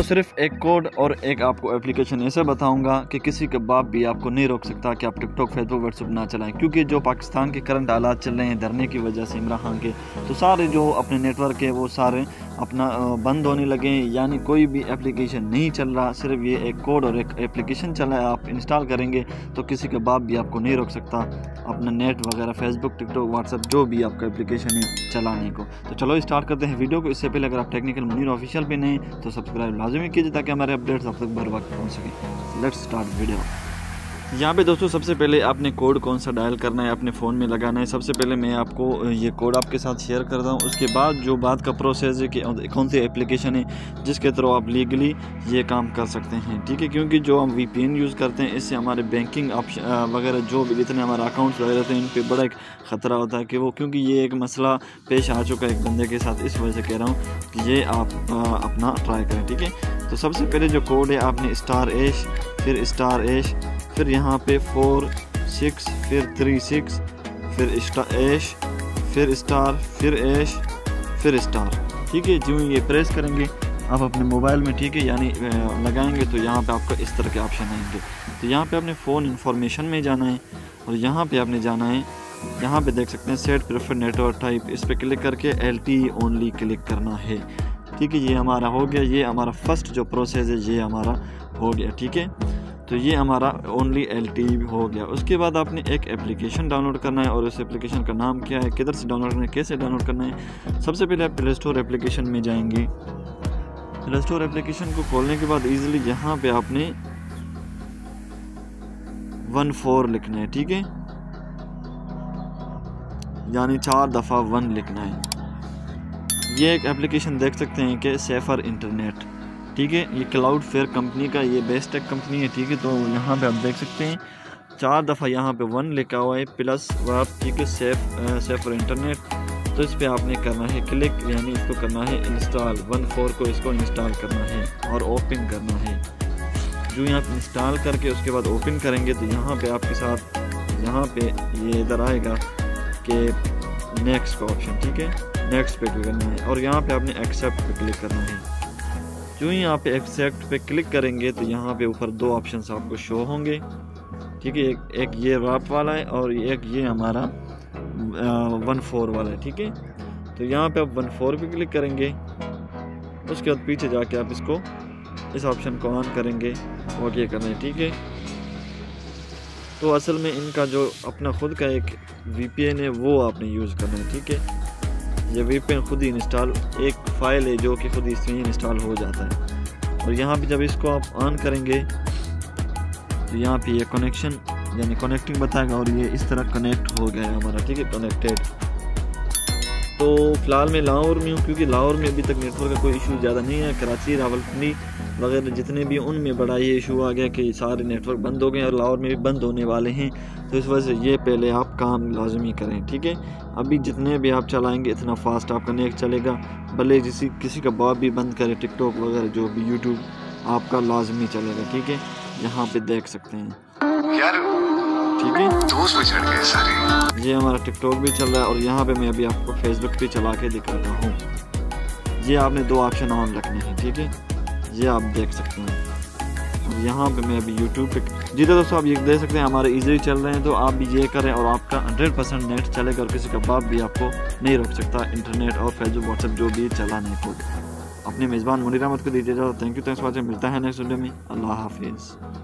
दोस्तों सिर्फ़ एक कोड और एक आपको एप्लीकेशन ऐसे बताऊँगा कि किसी के बाप भी आपको नहीं रोक सकता कि आप टिकटॉक फेसबुक व्हाट्सअप ना चलाएँ, क्योंकि जो पाकिस्तान के करंट हालात चल रहे हैं, धरने की वजह से, इमरान खान के तो सारे जो अपने नेटवर्क है, वो सारे अपना बंद होने लगे यानी कोई भी एप्लीकेशन नहीं चल रहा, सिर्फ़ ये एक कोड और एक एप्लीकेशन चला है, आप इंस्टॉल करेंगे तो किसी के बाप भी आपको नहीं रोक सकता अपना नेट वगैरह फेसबुक टिकटॉक व्हाट्सअप जो भी आपका एप्लीकेशन है चलाने को। तो चलो स्टार्ट करते हैं वीडियो को। इससे पहले अगर आप टेक्निकल मुनीर ऑफिशियल पे नहीं तो सब्सक्राइब लाजमी कीजिए ताकि हमारे अपडेट्स आप तक बर वक्त पहुँच सके। लेट्स स्टार्ट वीडियो यहाँ पे दोस्तों, सबसे पहले आपने कोड कौन सा डायल करना है, अपने फ़ोन में लगाना है। सबसे पहले मैं आपको ये कोड आपके साथ शेयर करता हूँ। उसके बाद जो बात का प्रोसेस है कि कौन सी एप्लीकेशन है, जिसके थ्रू आप लीगली ये काम कर सकते हैं, ठीक है? क्योंकि जो हम वीपीएन यूज़ करते हैं, इससे हमारे बैंकिंग ऑप्शन वगैरह जो भी जितने हमारे अकाउंट्स वगैरह थे, इन पर बड़ा एक ख़तरा होता है कि वो, क्योंकि ये एक मसला पेश आ चुका है एक बंदे के साथ, इस वजह से कह रहा हूँ कि ये आप अपना ट्राई करें, ठीक है? तो सबसे पहले जो कोड है, आपने स्टार एश फिर स्टार एश फिर यहाँ पे फोर, सिक्स, फिर थ्री, सिक्स, फिर एश फिर स्टार, फिर एश फिर स्टार। ठीक है, जो ये प्रेस करेंगे, आप अपने मोबाइल में, ठीक है, यानी लगाएँगे तो यहाँ पे आपका इस तरह के ऑप्शन आएँगे। तो यहाँ पे आपने फ़ोन इंफॉर्मेशन में जाना है, और यहाँ पे आपने जाना है, यहाँ पे देख सकते हैं, सेट प्रेफर नेटवर्क टाइप, इस पर क्लिक करके एल टी ओनली क्लिक करना है। ठीक है, ये हमारा हो गया, ये हमारा फ़र्स्ट जो प्रोसेस है, ये हमारा हो गया, ठीक है। तो ये हमारा ओनली एल हो गया। उसके बाद आपने एक एप्लीकेशन डाउनलोड करना है और उस एप्लीकेशन का नाम क्या है, किधर से डाउनलोड करना है, कैसे डाउनलोड करना है, सबसे पहले आप प्ले स्टोर एप्लीकेशन में जाएँगे। प्ले स्टोर एप्लीकेशन को खोलने के बाद ईजिली यहाँ पे आपने वन फोर लिखना है, ठीक है? यानी चार दफ़ा वन लिखना है। ये एक एप्लीकेशन देख सकते हैं कि सेफर इंटरनेट ठीक है, ये क्लाउड फेयर कंपनी का ये बेस्ट टेक कंपनी है, ठीक है तो यहाँ पे आप देख सकते हैं, चार दफ़ा यहाँ पे वन लिखा हुआ है प्लस वह ठीक है सेफ़ सेफ़ और इंटरनेट तो इस पर आपने करना है क्लिक यानी इसको करना है इंस्टॉल वन फोर को इसको इंस्टॉल करना है और ओपन करना है। जो यहाँ पर इंस्टॉल करके उसके बाद ओपन करेंगे तो यहाँ पे आपके साथ, यहाँ पे ये इधर आएगा कि नेक्स्ट का ऑप्शन ठीक है नेक्स्ट पे क्लिक करना है और यहाँ पे आपने एक्सेप्ट क्लिक करना है। जो ही आप एक्सेप्ट पे क्लिक करेंगे तो यहाँ पे ऊपर दो ऑप्शन आपको शो होंगे। ठीक है, एक एक ये रैप वाला है और एक ये हमारा वन फोर वाला है, ठीक है? तो यहाँ पे आप वन फोर पे क्लिक करेंगे। उसके बाद पीछे जाके आप इसको, इस ऑप्शन को ऑन करेंगे ओके करना है, ठीक है? तो असल में इनका जो अपना खुद का एक वी है, वो आपने यूज़ करना है, ठीक है? ये वी खुद ही इंस्टॉल एक फ़ाइल है जो कि खुद ही इसमें इंस्टॉल हो जाता है। और यहाँ पे जब इसको आप ऑन करेंगे तो यहाँ पे ये कनेक्शन यानी कनेक्टिंग बताएगा और ये इस तरह कनेक्ट हो गया है हमारा, ठीक है? कनेक्टेड तो फ़िलहाल मैं लाहौर में हूँ, क्योंकि लाहौर में अभी तक नेटवर्क का कोई इशू ज़्यादा नहीं है। कराची, रावलपिंडी वगैरह जितने भी उनमें बड़ा ये इशू आ गया कि सारे नेटवर्क बंद हो गए और लाहौर में भी बंद होने वाले हैं। तो इस वजह से ये पहले आप काम लाजमी करें, ठीक है? अभी जितने भी आप चलाएँगे, इतना फास्ट आपका नेट चलेगा। भले किसी किसी का बाप भी बंद करे टिकटॉक वगैरह जो भी यूट्यूब आपका लाजमी चलेगा, ठीक है? यहाँ पर देख सकते हैं। यार ठीक है? दोस्त भी चढ़ गए सारे। ये हमारा टिकटॉक भी चल रहा है और यहाँ पे मैं अभी आपको फेसबुक पे चला के दिखाता हूँ। ये आपने दो ऑप्शन ऑन रखने हैं ठीक है? ये आप देख सकते हैं। और यहाँ पे मैं अभी यूट्यूब पे जी तो दोस्तों आप ये देख सकते हैं हमारे इजीली चल रहे हैं तो आप भी ये करें और आपका 100 परसेंट नेट चलेगा और किसी का बाप भी आपको नहीं रोक सकता इंटरनेट और फेसबुक व्हाट्सएप जो भी चलाने को। अपने मेज़बान मुनीर अहमद को दीजिए जाओ थैंक यू थैंक्स वॉचिंग मिलता है नेक्स्ट वीडियो में। अल्लाह हाफिज़।